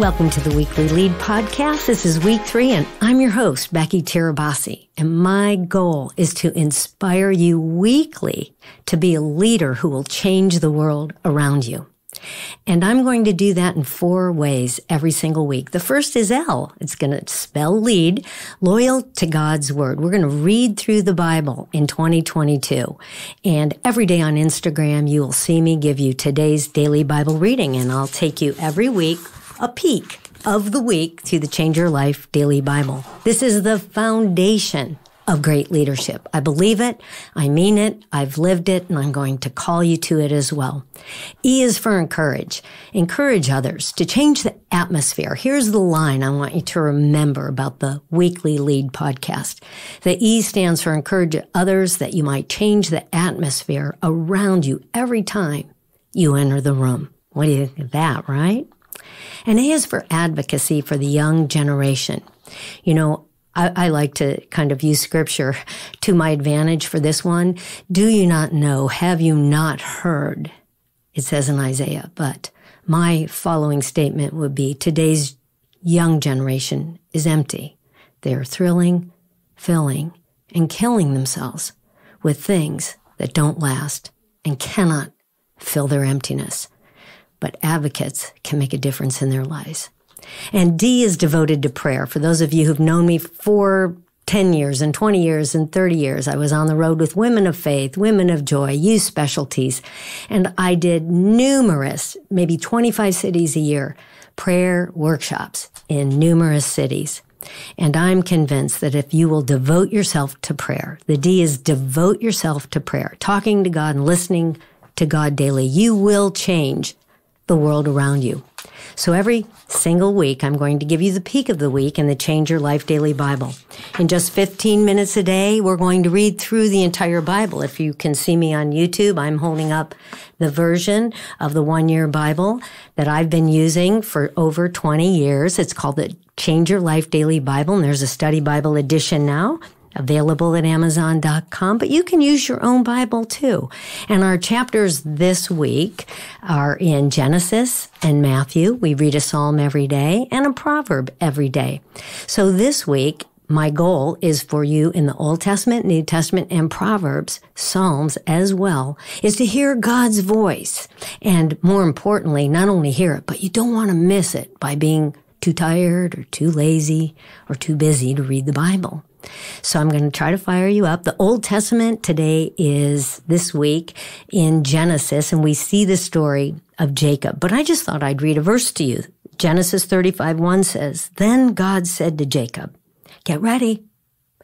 Welcome to the Weekly Lead Podcast. This is week three, and I'm your host, Becky Tirabassi. And my goal is to inspire you weekly to be a leader who will change the world around you. And I'm going to do that in four ways every single week. The first is L. It's going to spell lead, loyal to God's word. We're going to read through the Bible in 2022. And every day on Instagram, you will see me give you today's daily Bible reading. And I'll take you every week a peek of the week to the Change Your Life Daily Bible. This is the foundation of great leadership. I believe it. I mean it. I've lived it and I'm going to call you to it as well. E is for encourage. Encourage others to change the atmosphere. Here's the line I want you to remember about the weekly lead podcast. The E stands for encourage others that you might change the atmosphere around you every time you enter the room. What do you think of that, right? And A is for advocacy for the young generation. You know, I, I, like to kind of use scripture to my advantage for this one. Do you not know? Have you not heard? It says in Isaiah, but my following statement would be today's young generation is empty. They are thrilling, filling, and killing themselves with things that don't last and cannot fill their emptiness but advocates can make a difference in their lives. And D is devoted to prayer. For those of you who've known me for 10 years and 20 years and 30 years, I was on the road with women of faith, women of joy, youth specialties, and I did numerous, maybe 25 cities a year, prayer workshops in numerous cities. And I'm convinced that if you will devote yourself to prayer, the D is devote yourself to prayer, talking to God and listening to God daily, you will change the world around you. So every single week, I'm going to give you the peak of the week in the Change Your Life Daily Bible. In just 15 minutes a day, we're going to read through the entire Bible. If you can see me on YouTube, I'm holding up the version of the one year Bible that I've been using for over 20 years. It's called the Change Your Life Daily Bible, and there's a study Bible edition now available at Amazon.com, but you can use your own Bible too. And our chapters this week are in Genesis and Matthew. We read a psalm every day and a proverb every day. So this week, my goal is for you in the Old Testament, New Testament, and Proverbs, Psalms as well, is to hear God's voice. And more importantly, not only hear it, but you don't want to miss it by being too tired or too lazy or too busy to read the Bible. So I'm going to try to fire you up. The Old Testament today is this week in Genesis, and we see the story of Jacob. But I just thought I'd read a verse to you. Genesis 35 1 says, Then God said to Jacob, Get ready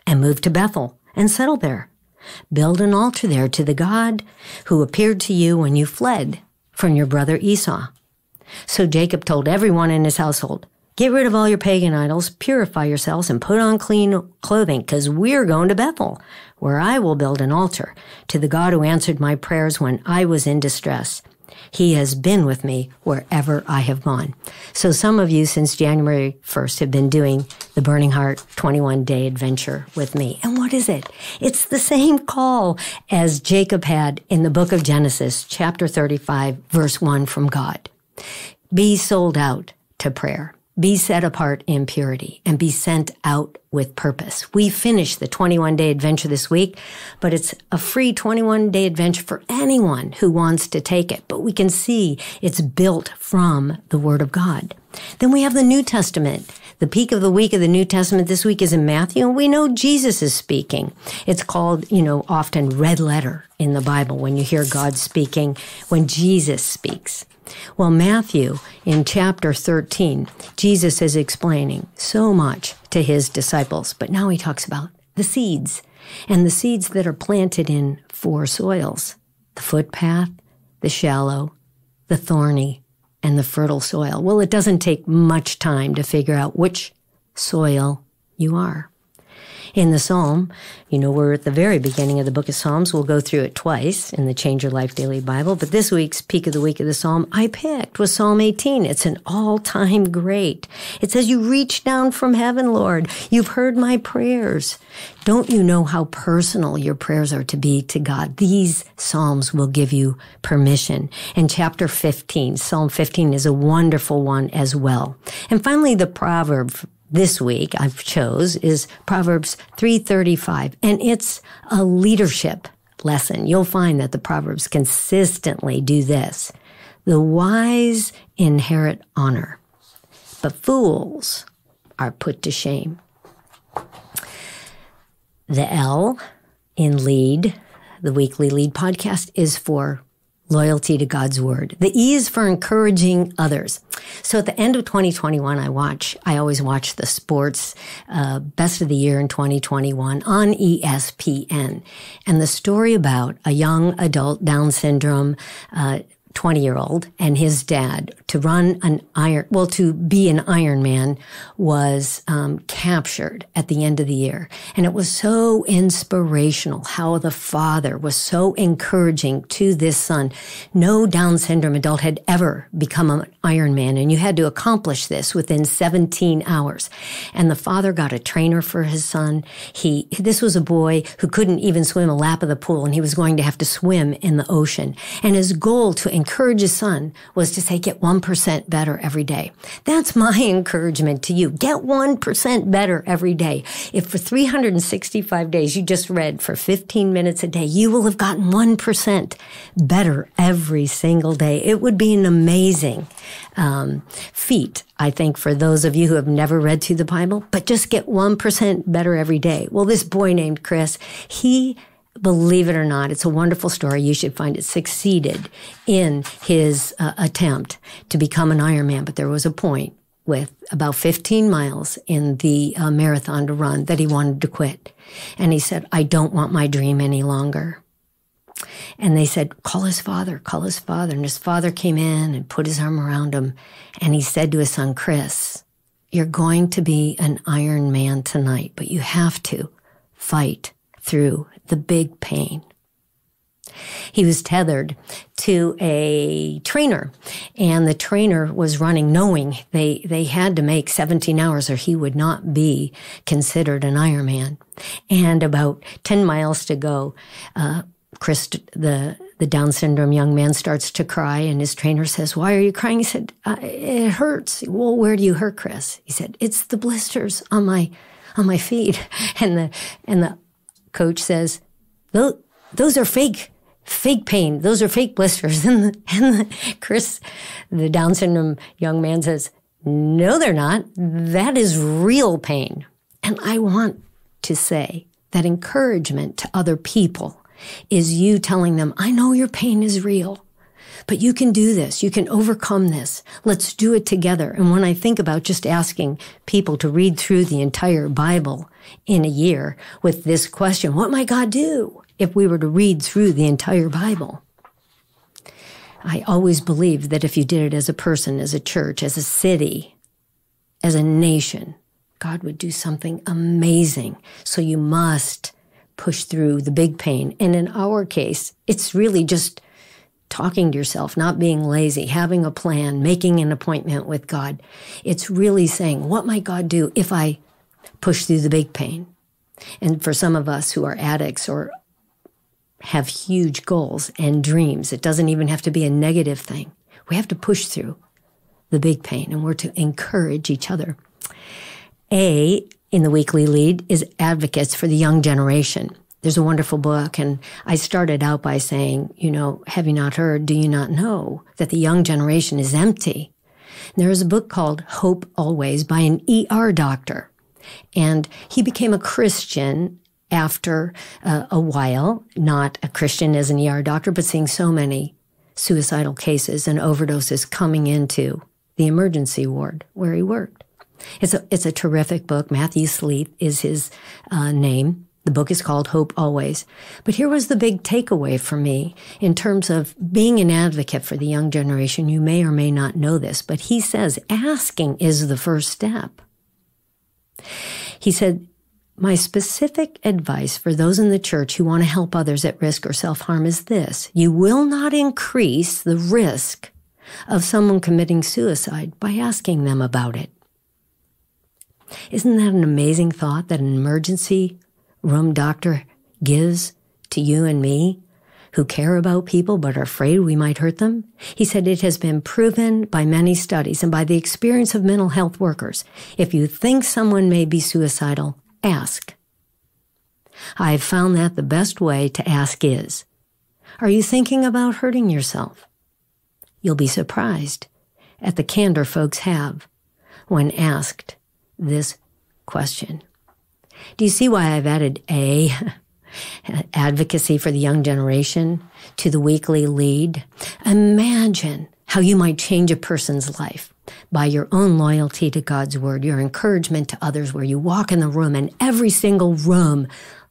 and move to Bethel and settle there. Build an altar there to the God who appeared to you when you fled from your brother Esau. So Jacob told everyone in his household, Get rid of all your pagan idols, purify yourselves, and put on clean clothing, because we're going to Bethel, where I will build an altar to the God who answered my prayers when I was in distress. He has been with me wherever I have gone. So some of you since January 1st have been doing the Burning Heart 21 day adventure with me. And what is it? It's the same call as Jacob had in the book of Genesis, chapter 35, verse 1 from God. Be sold out to prayer be set apart in purity and be sent out with purpose. We finished the 21 day adventure this week, but it's a free 21 day adventure for anyone who wants to take it. But we can see it's built from the Word of God. Then we have the New Testament. The peak of the week of the New Testament this week is in Matthew, and we know Jesus is speaking. It's called, you know, often red letter in the Bible when you hear God speaking, when Jesus speaks. Well, Matthew in chapter 13, Jesus is explaining so much to his disciples, but now he talks about the seeds and the seeds that are planted in four soils the footpath, the shallow, the thorny, and the fertile soil. Well, it doesn't take much time to figure out which soil you are. In the Psalm, you know, we're at the very beginning of the book of Psalms. We'll go through it twice in the Change Your Life Daily Bible. But this week's Peak of the Week of the Psalm I picked was Psalm 18. It's an all time great. It says, You reach down from heaven, Lord. You've heard my prayers. Don't you know how personal your prayers are to be to God? These Psalms will give you permission. And chapter 15, Psalm 15 is a wonderful one as well. And finally, the proverb this week I've chose is Proverbs 335 and it's a leadership lesson. You'll find that the Proverbs consistently do this. The wise inherit honor, but fools are put to shame. The L in lead, the weekly lead podcast is for loyalty to God's word. The E is for encouraging others. So at the end of 2021, I watch, I always watch the sports, uh, best of the year in 2021 on ESPN. And the story about a young adult Down syndrome, uh, 20 year old and his dad to run an iron, well, to be an Ironman was um, captured at the end of the year. And it was so inspirational how the father was so encouraging to this son. No Down syndrome adult had ever become an Ironman, and you had to accomplish this within 17 hours. And the father got a trainer for his son. He, this was a boy who couldn't even swim a lap of the pool, and he was going to have to swim in the ocean. And his goal to encourage his son was to say, get 1% better every day. That's my encouragement to you. Get 1% better every day. If for 365 days you just read for 15 minutes a day, you will have gotten 1% better every single day. It would be an amazing um, feat, I think, for those of you who have never read through the Bible, but just get 1% better every day. Well, this boy named Chris, he believe it or not, it's a wonderful story. You should find it succeeded in his uh, attempt to become an Ironman. But there was a point with about 15 miles in the uh, marathon to run that he wanted to quit. And he said, I don't want my dream any longer. And they said, call his father, call his father. And his father came in and put his arm around him. And he said to his son, Chris, you're going to be an Iron Man tonight, but you have to fight through the big pain. He was tethered to a trainer and the trainer was running knowing they, they had to make 17 hours or he would not be considered an Ironman. And about 10 miles to go, uh, Chris, the, the Down syndrome young man starts to cry and his trainer says, why are you crying? He said, uh, it hurts. Well, where do you hurt, Chris? He said, it's the blisters on my, on my feet. And the, and the coach says, those are fake, fake pain. Those are fake blisters. And, and Chris, the Down syndrome young man says, no, they're not. That is real pain. And I want to say that encouragement to other people is you telling them, I know your pain is real. But you can do this. You can overcome this. Let's do it together. And when I think about just asking people to read through the entire Bible in a year with this question, what might God do if we were to read through the entire Bible? I always believed that if you did it as a person, as a church, as a city, as a nation, God would do something amazing. So you must push through the big pain. And in our case, it's really just talking to yourself, not being lazy, having a plan, making an appointment with God. It's really saying, what might God do if I push through the big pain? And for some of us who are addicts or have huge goals and dreams, it doesn't even have to be a negative thing. We have to push through the big pain and we're to encourage each other. A in the weekly lead is advocates for the young generation. There's a wonderful book, and I started out by saying, you know, have you not heard, do you not know that the young generation is empty? And there is a book called Hope Always by an ER doctor. And he became a Christian after uh, a while, not a Christian as an ER doctor, but seeing so many suicidal cases and overdoses coming into the emergency ward where he worked. It's a, it's a terrific book. Matthew Sleeth is his uh, name. The book is called Hope Always. But here was the big takeaway for me in terms of being an advocate for the young generation. You may or may not know this, but he says asking is the first step. He said, my specific advice for those in the church who want to help others at risk or self harm is this you will not increase the risk of someone committing suicide by asking them about it. Isn't that an amazing thought that an emergency room doctor gives to you and me who care about people but are afraid we might hurt them? He said it has been proven by many studies and by the experience of mental health workers. If you think someone may be suicidal, ask. I've found that the best way to ask is, are you thinking about hurting yourself? You'll be surprised at the candor folks have when asked this question. Do you see why I've added A, advocacy for the young generation, to the weekly lead? Imagine how you might change a person's life by your own loyalty to God's word, your encouragement to others, where you walk in the room and every single room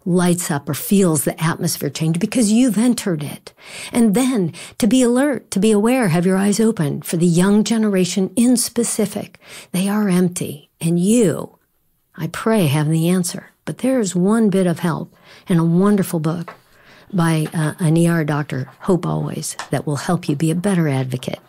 lights up or feels the atmosphere change because you've entered it. And then to be alert, to be aware, have your eyes open for the young generation in specific. They are empty and you, I pray, have the answer. But there's one bit of help and a wonderful book by uh, an ER doctor, Hope Always, that will help you be a better advocate.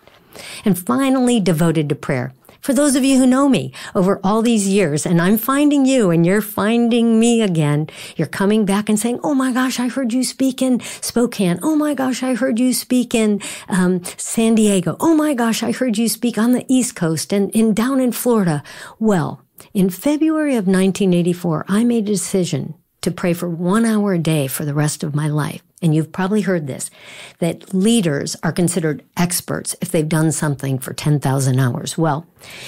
And finally, devoted to prayer. For those of you who know me over all these years, and I'm finding you and you're finding me again, you're coming back and saying, Oh my gosh, I heard you speak in Spokane. Oh my gosh, I heard you speak in um, San Diego. Oh my gosh, I heard you speak on the East Coast and, and down in Florida. Well, in February of 1984, I made a decision to pray for one hour a day for the rest of my life and you've probably heard this, that leaders are considered experts if they've done something for 10,000 hours. Well,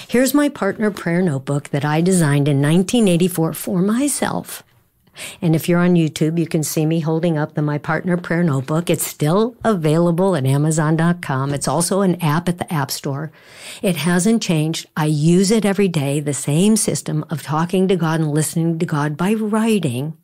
here's my partner prayer notebook that I designed in 1984 for myself. And if you're on YouTube, you can see me holding up the My Partner Prayer Notebook. It's still available at Amazon.com. It's also an app at the App Store. It hasn't changed. I use it every day, the same system of talking to God and listening to God by writing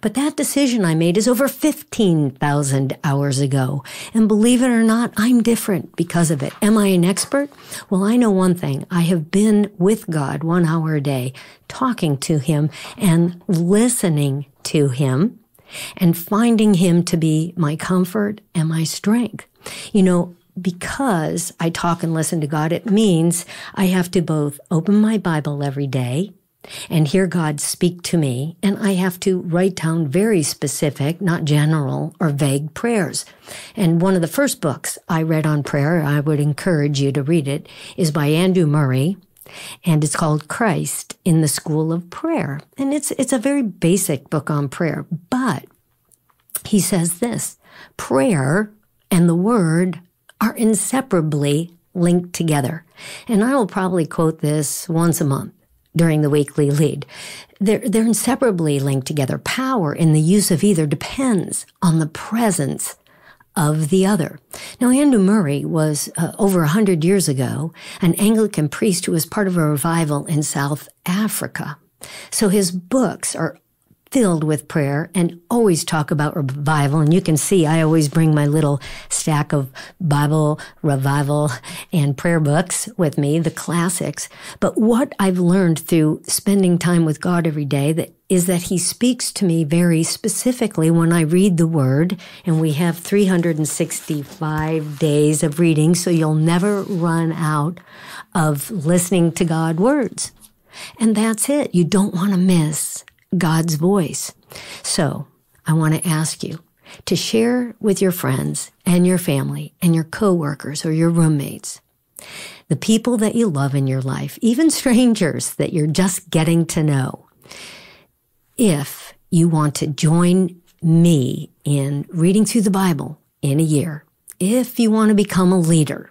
but that decision I made is over 15,000 hours ago. And believe it or not, I'm different because of it. Am I an expert? Well, I know one thing. I have been with God one hour a day, talking to Him and listening to Him and finding Him to be my comfort and my strength. You know, because I talk and listen to God, it means I have to both open my Bible every day and hear God speak to me, and I have to write down very specific, not general or vague prayers. And one of the first books I read on prayer, I would encourage you to read it, is by Andrew Murray, and it's called Christ in the School of Prayer. And it's it's a very basic book on prayer, but he says this, prayer and the word are inseparably linked together. And I will probably quote this once a month during the weekly lead. They're, they're inseparably linked together. Power in the use of either depends on the presence of the other. Now, Andrew Murray was uh, over a hundred years ago an Anglican priest who was part of a revival in South Africa. So his books are filled with prayer and always talk about revival. And you can see I always bring my little stack of Bible, revival, and prayer books with me, the classics. But what I've learned through spending time with God every day that is that he speaks to me very specifically when I read the word. And we have 365 days of reading, so you'll never run out of listening to God words. And that's it. You don't want to miss God's voice. So I want to ask you to share with your friends and your family and your coworkers or your roommates the people that you love in your life, even strangers that you're just getting to know. If you want to join me in reading through the Bible in a year, if you want to become a leader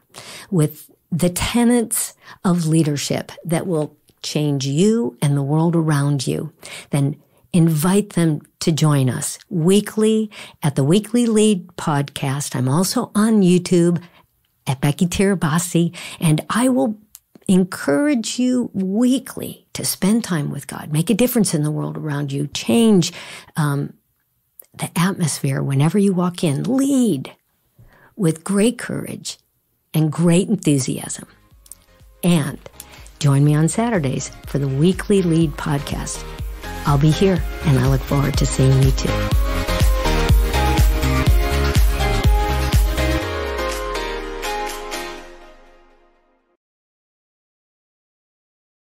with the tenets of leadership that will change you and the world around you, then invite them to join us weekly at the Weekly Lead podcast. I'm also on YouTube at Becky Tirabassi, and I will encourage you weekly to spend time with God, make a difference in the world around you, change um, the atmosphere whenever you walk in, lead with great courage and great enthusiasm. And Join me on Saturdays for the Weekly Lead podcast. I'll be here and I look forward to seeing you too.